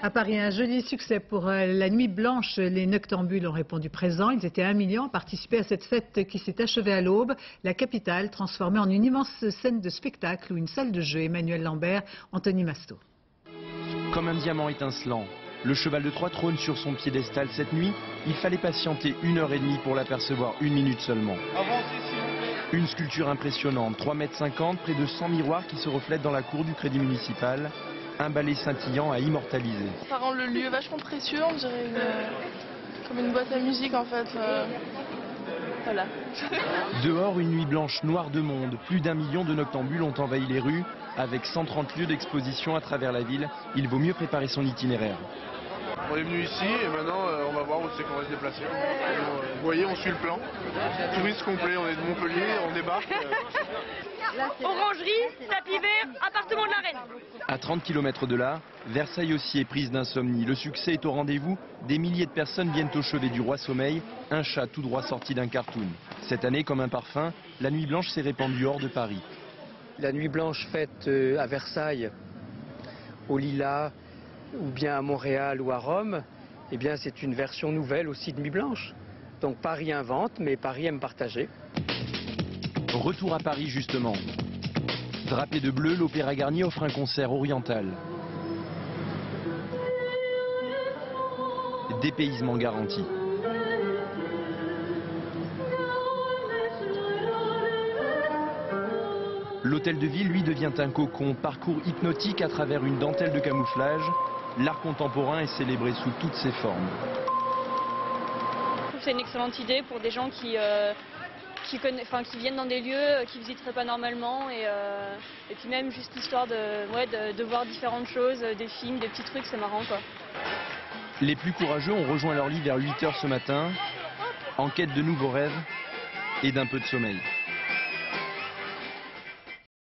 À Paris, un joli succès pour euh, la nuit blanche. Les noctambules ont répondu présent. Ils étaient un million à participer à cette fête qui s'est achevée à l'aube. La capitale transformée en une immense scène de spectacle ou une salle de jeu. Emmanuel Lambert, Anthony Masto. Comme un diamant étincelant, le cheval de Troie trône sur son piédestal cette nuit. Il fallait patienter une heure et demie pour l'apercevoir, une minute seulement. Une sculpture impressionnante, 3 mètres 50, près de 100 miroirs qui se reflètent dans la cour du crédit municipal. Un balai scintillant à immortaliser. Ça rend le lieu vachement précieux, on dirait comme une boîte à musique en fait. Euh, voilà. Dehors, une nuit blanche noire de monde. Plus d'un million de noctambules ont envahi les rues. Avec 130 lieux d'exposition à travers la ville, il vaut mieux préparer son itinéraire. On est venu ici et maintenant euh, on va voir où c'est qu'on va se déplacer. Euh, vous voyez, on suit le plan. Touriste complet, on est de Montpellier, on débarque. Orangerie, tapis vert, appartement de la reine. À 30 km de là, Versailles aussi est prise d'insomnie. Le succès est au rendez-vous. Des milliers de personnes viennent au chevet du roi sommeil, un chat tout droit sorti d'un cartoon. Cette année, comme un parfum, la nuit blanche s'est répandue hors de Paris. La nuit blanche faite euh, à Versailles, au Lilas, ou bien à Montréal ou à Rome, eh bien c'est une version nouvelle aussi de Nuit Blanche. Donc Paris invente, mais Paris aime partager. Retour à Paris justement. Drapé de bleu, l'Opéra Garnier offre un concert oriental. Dépaysement garanti. L'hôtel de ville, lui, devient un cocon, parcours hypnotique à travers une dentelle de camouflage. L'art contemporain est célébré sous toutes ses formes. C'est une excellente idée pour des gens qui, euh, qui, viennent dans des lieux euh, qui ne visiteraient pas normalement. Et, euh, et puis même juste l'histoire de, voir différentes choses, des films, des petits trucs, c'est marrant quoi. Les plus courageux ont rejoint leur lit vers 8h ce matin, en quête de nouveaux rêves et d'un peu de sommeil.